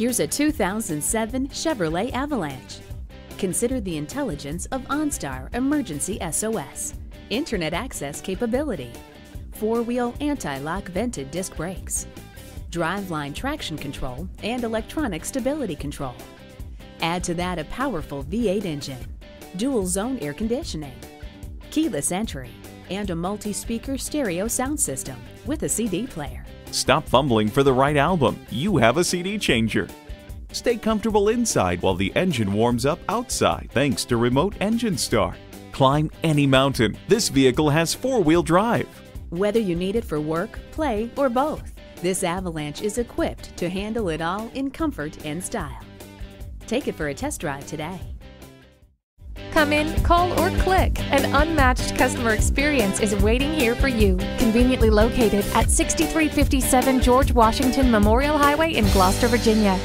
Here's a 2007 Chevrolet Avalanche. Consider the intelligence of OnStar Emergency SOS, Internet access capability, four-wheel anti-lock vented disc brakes, driveline traction control, and electronic stability control. Add to that a powerful V8 engine, dual zone air conditioning, keyless entry, and a multi-speaker stereo sound system with a CD player. Stop fumbling for the right album. You have a CD changer. Stay comfortable inside while the engine warms up outside thanks to Remote Engine Start. Climb any mountain. This vehicle has four-wheel drive. Whether you need it for work, play, or both, this Avalanche is equipped to handle it all in comfort and style. Take it for a test drive today. Come in, call, or click. An unmatched customer experience is waiting here for you. Conveniently located at 6357 George Washington Memorial Highway in Gloucester, Virginia.